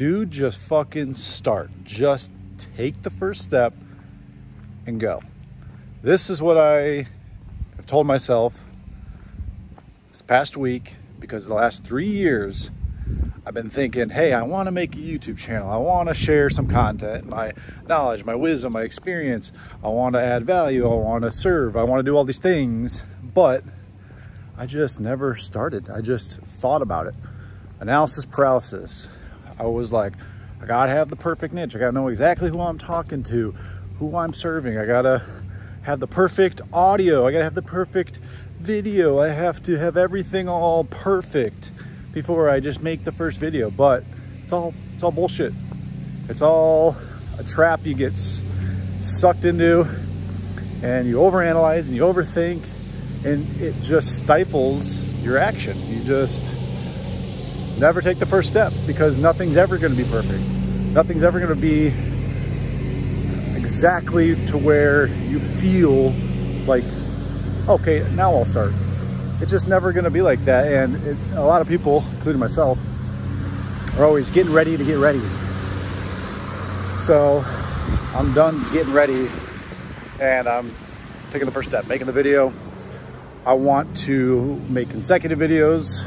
dude, just fucking start. Just take the first step and go. This is what I have told myself this past week because the last three years I've been thinking, hey, I want to make a YouTube channel. I want to share some content, my knowledge, my wisdom, my experience. I want to add value. I want to serve. I want to do all these things. But I just never started. I just thought about it. Analysis paralysis. I was like, I got to have the perfect niche. I got to know exactly who I'm talking to, who I'm serving. I got to have the perfect audio. I got to have the perfect video. I have to have everything all perfect before I just make the first video, but it's all, it's all bullshit. It's all a trap you get sucked into and you overanalyze and you overthink and it just stifles your action. You just never take the first step because nothing's ever going to be perfect. Nothing's ever going to be exactly to where you feel like, okay, now I'll start it's just never going to be like that. And it, a lot of people, including myself, are always getting ready to get ready. So I'm done getting ready and I'm taking the first step, making the video. I want to make consecutive videos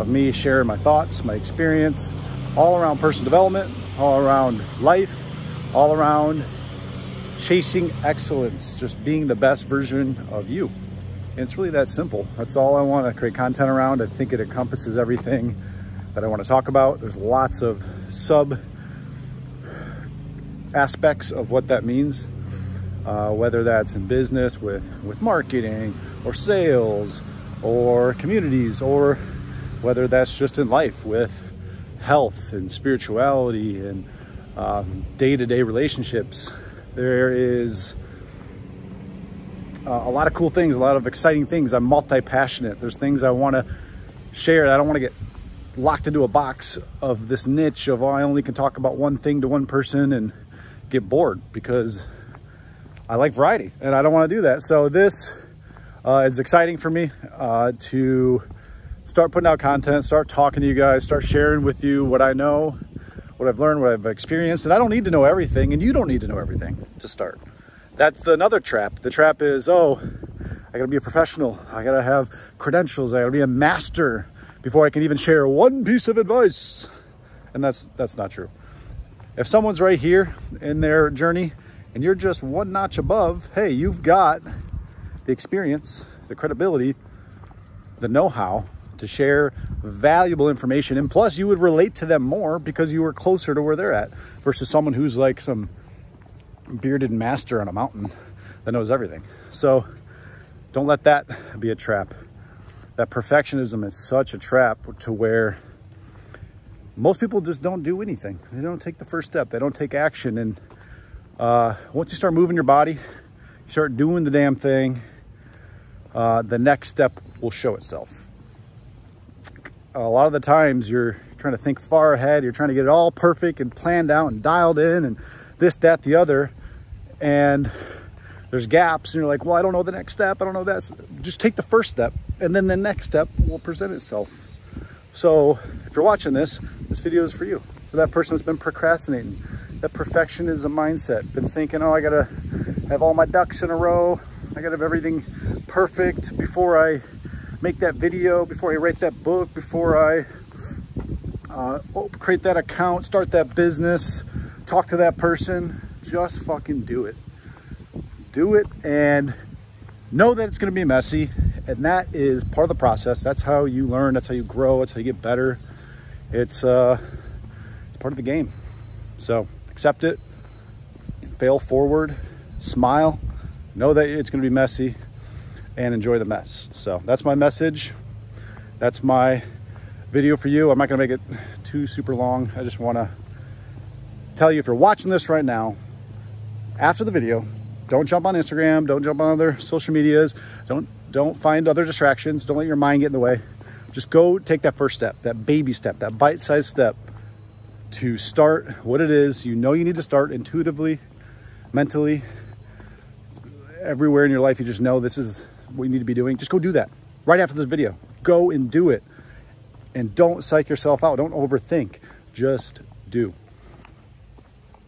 of me sharing my thoughts, my experience, all around personal development, all around life, all around chasing excellence, just being the best version of you. And it's really that simple. That's all I want to create content around. I think it encompasses everything that I want to talk about. There's lots of sub aspects of what that means, uh, whether that's in business with, with marketing or sales or communities, or whether that's just in life with health and spirituality and um, day-to-day um, -day relationships. There is uh, a lot of cool things, a lot of exciting things. I'm multi-passionate. There's things I want to share. I don't want to get locked into a box of this niche of, oh, I only can talk about one thing to one person and get bored because I like variety and I don't want to do that. So this uh, is exciting for me uh, to start putting out content, start talking to you guys, start sharing with you what I know, what I've learned, what I've experienced. And I don't need to know everything and you don't need to know everything to start. That's the, another trap. The trap is, oh, I gotta be a professional. I gotta have credentials. I gotta be a master before I can even share one piece of advice. And that's, that's not true. If someone's right here in their journey and you're just one notch above, hey, you've got the experience, the credibility, the know-how to share valuable information. And plus you would relate to them more because you were closer to where they're at versus someone who's like some bearded master on a mountain that knows everything. So don't let that be a trap. That perfectionism is such a trap to where most people just don't do anything. They don't take the first step. They don't take action. And uh, once you start moving your body, you start doing the damn thing, uh, the next step will show itself. A lot of the times you're trying to think far ahead. You're trying to get it all perfect and planned out and dialed in and this, that, the other and there's gaps and you're like, well, I don't know the next step. I don't know that. Just take the first step and then the next step will present itself. So if you're watching this, this video is for you. For that person that's been procrastinating, that perfectionism mindset, been thinking, oh, I gotta have all my ducks in a row. I gotta have everything perfect before I make that video, before I write that book, before I uh, create that account, start that business, talk to that person just fucking do it. Do it and know that it's going to be messy. And that is part of the process. That's how you learn. That's how you grow. That's how you get better. It's, uh, it's part of the game. So accept it, fail forward, smile, know that it's going to be messy and enjoy the mess. So that's my message. That's my video for you. I'm not to make it too super long. I just want to tell you if you're watching this right now, after the video, don't jump on Instagram, don't jump on other social medias, don't, don't find other distractions, don't let your mind get in the way. Just go take that first step, that baby step, that bite-sized step to start what it is you know you need to start intuitively, mentally, everywhere in your life you just know this is what you need to be doing. Just go do that right after this video. Go and do it. And don't psych yourself out. Don't overthink. Just do.